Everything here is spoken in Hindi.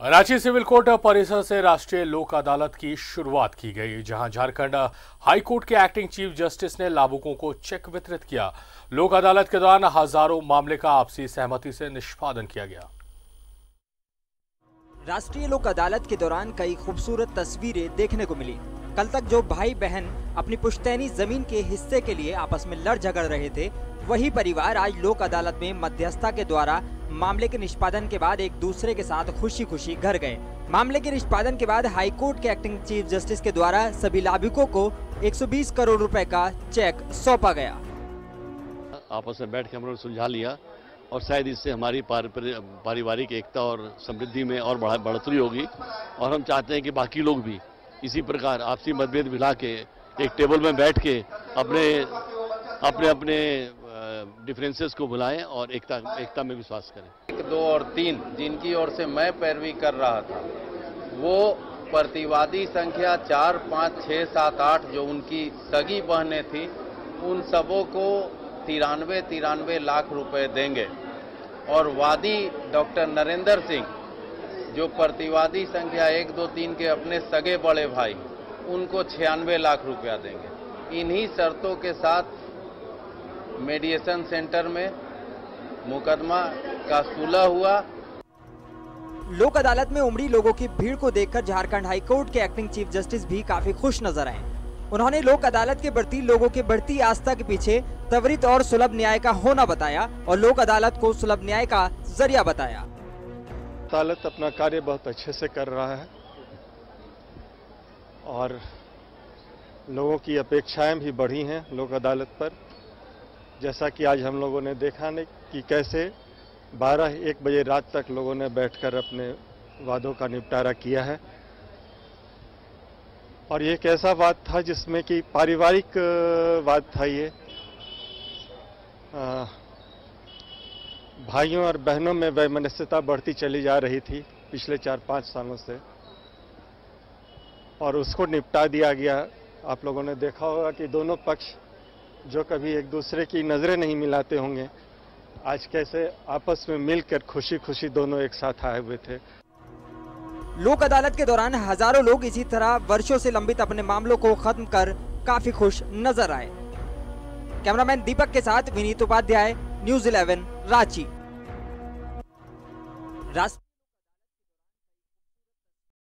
रांची सिविल कोर्ट परिसर से राष्ट्रीय लोक अदालत की शुरुआत की गई, जहाँ झारखंड हाई कोर्ट के एक्टिंग चीफ जस्टिस ने लाभुकों को चेक वितरित किया। लोक अदालत के दौरान हज़ारों मामले का आपसी सहमति से निष्पादन किया गया। राष्ट्रीय लोक अदालत के दौरान कई खूबसूरत तस्वीरें देखने को मिली। कल तक जो भाई बहन अपनी पुश्तैनी ज़मीन के हिस्से के लिए आपस में लड़ झगड़ रहे थे, वही परिवार आज लोक अदालत में मध्यस्थता के द्वारा मामले के निष्पादन के बाद एक दूसरे के साथ खुशी खुशी घर गए। मामले के निष्पादन के बाद हाई कोर्ट के एक्टिंग चीफ जस्टिस के द्वारा सभी लाभुकों को 120 करोड़ रुपए का चेक सौंपा गया। आपस में बैठ के हम लोग सुलझा लिया और शायद इससे हमारी पारिवारिक एकता और समृद्धि में और बढ़ोतरी होगी और हम चाहते हैं कि बाकी लोग भी इसी प्रकार आपसी मतभेद मिला के, एक टेबल में बैठ के अपने अपने अपने डिफरेंसेस को बुलाएँ और एकता एकता में विश्वास करें। एक, दो और तीन, जिनकी ओर से मैं पैरवी कर रहा था, वो प्रतिवादी संख्या चार, पाँच छः सात, आठ जो उनकी सगी बहनें थी, उन सबों को तिरानवे तिरानवे लाख रुपए देंगे। और वादी डॉक्टर नरेंद्र सिंह जो प्रतिवादी संख्या एक दो तीन के अपने सगे बड़े भाई, उनको छियानवे लाख रुपया देंगे। इन्हीं शर्तों के साथ मेडिएशन सेंटर में मुकदमा का सुलह हुआ। लोक अदालत में उमड़ी लोगों की भीड़ को देखकर झारखंड हाईकोर्ट के एक्टिंग चीफ जस्टिस भी काफ़ी खुश नज़र आए। उन्होंने लोक अदालत के प्रति लोगों के बढ़ती आस्था के पीछे त्वरित और सुलभ न्याय का होना बताया और लोक अदालत को सुलभ न्याय का ज़रिया बताया। अदालत अपना कार्य बहुत अच्छे से कर रहा है और लोगों की अपेक्षाएँ भी बढ़ी हैं लोक अदालत पर। जैसा कि आज हम लोगों ने देखा नहीं कि कैसे 12 एक बजे रात तक लोगों ने बैठकर अपने वादों का निपटारा किया है। और ये एक ऐसा वाद था जिसमें कि पारिवारिक वाद था ये। आ, भाइयों और बहनों में वैमनस्यता बढ़ती चली जा रही थी पिछले चार पाँच सालों से। और उसको निपटा दिया गया। आप लोगों ने देखा होगा कि दोनों पक्ष जो कभी एक दूसरे की नज़रें नहीं मिलाते होंगे, आज कैसे आपस में मिलकर खुशी खुशी दोनों एक साथ आए हुए थे। लोक अदालत के दौरान हज़ारों लोग इसी तरह वर्षों से लंबित अपने मामलों को खत्म कर काफ़ी खुश नज़र आए। कैमरामैन दीपक के साथ विनीत उपाध्याय, न्यूज़ इलेवन, रांची। রাস্তা